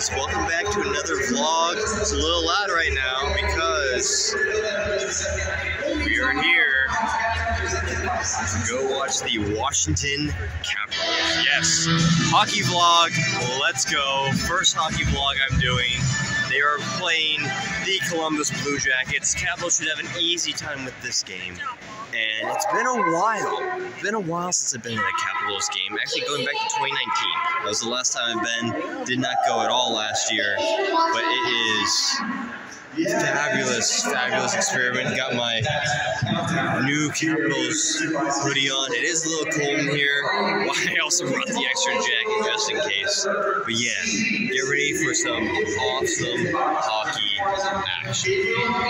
Guys? Welcome back to another vlog. It's a little loud right now because we are here to go watch the Washington Capitals. Yes, hockey vlog. Let's go. First hockey vlog I'm doing. They are playing the Columbus Blue Jackets. Capitals should have an easy time with this game. And it's been a while. It's been a while since I've been in a Capitals game. Actually, going back to 2019. That was the last time I've been. Did not go at all last year. But it is fabulous, fabulous experiment. Got my new Capitals hoodie on. It is a little cold in here. I also brought the extra jacket just in case. But yeah, get ready for some awesome hockey action.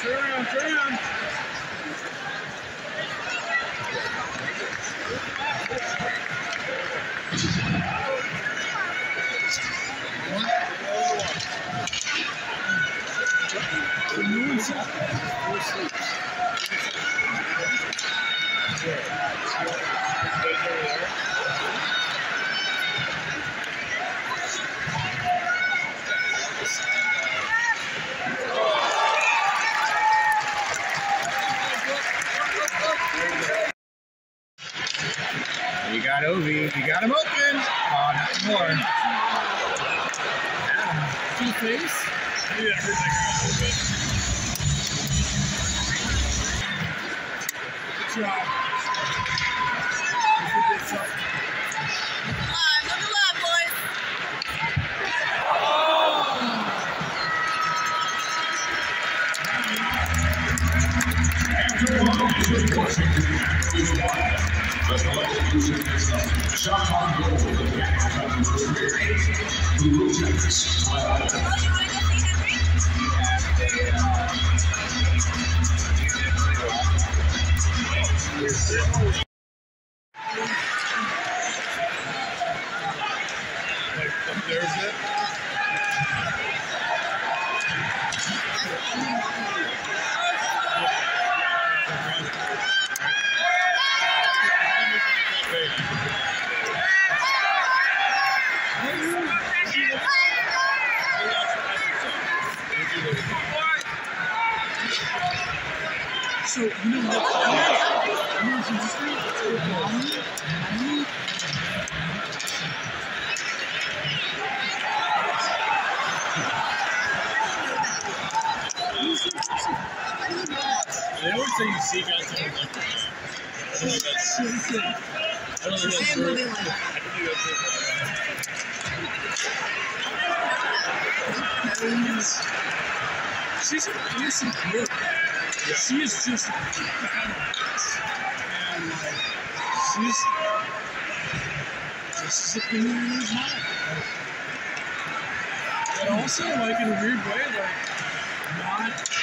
turn around, turn around. You got Ovi. You got him open. Oh, not more. Two face. Yeah, everything a little bit. Good job. Good job. After one, Washington Capitals won. The collective music is shot on goal for the Capitals anniversary. Blue Jackets 12. Like, there's it. So, you know what? Know what's interesting? Mommy, mommy, They always say you seek out someone like that. She's an innocent girl. She is just. And like, she's just as opinionated as mine. But also, like, in a weird way, like, not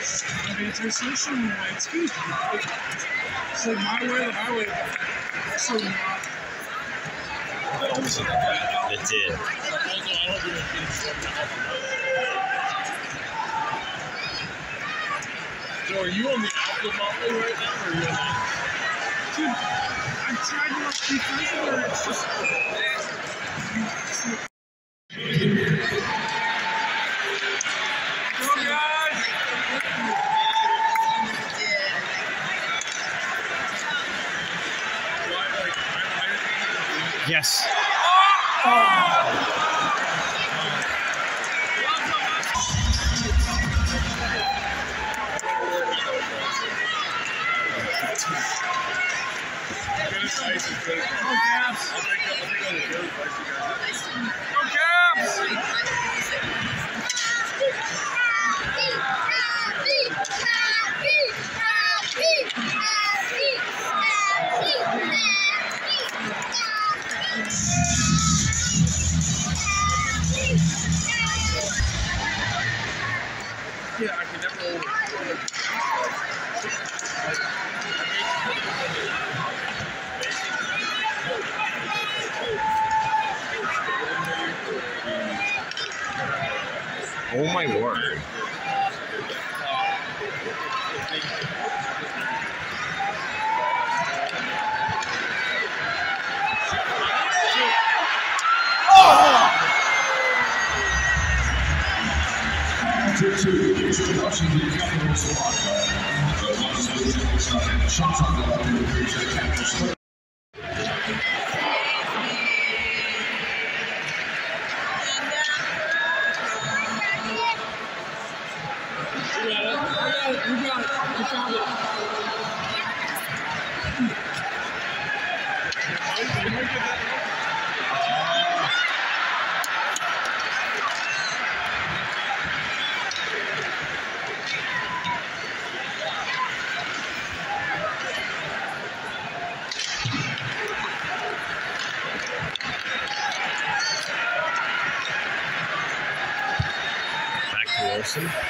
antisocial in my excuse me. Like, it's like my way the highway, but not. It did. Also, I don't think it's So are you on the Alpha Motley right now, or are you on the... Dude, I'm trying to be friendly, it's just. Yeah, I can never Oh my word. The won. The Los Angeles shot on goal for the Blue Jackets. We got it. We got it. We got it. We found it. Back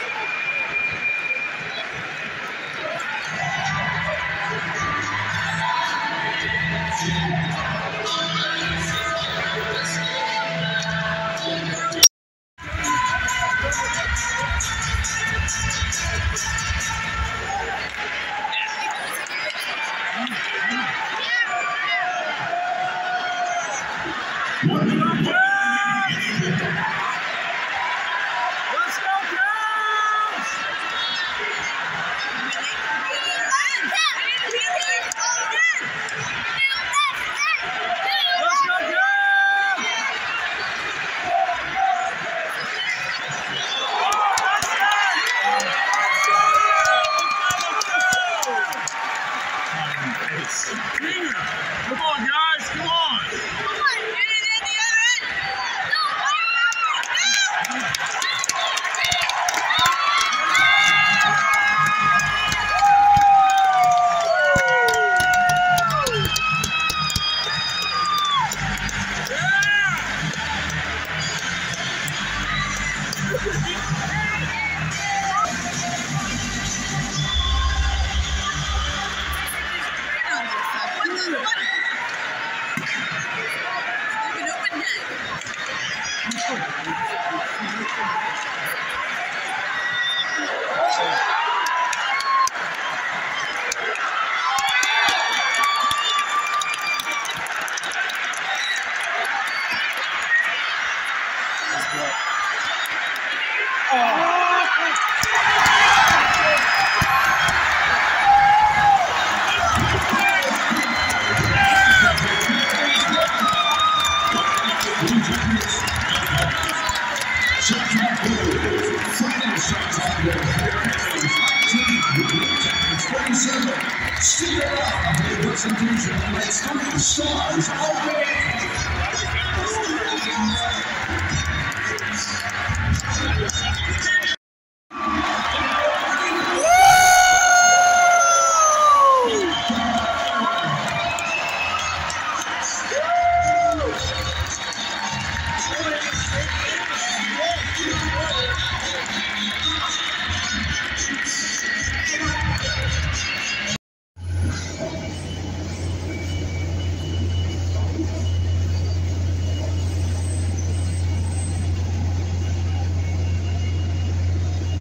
Stick it up with the conclusion. Let's go to the stars. All right.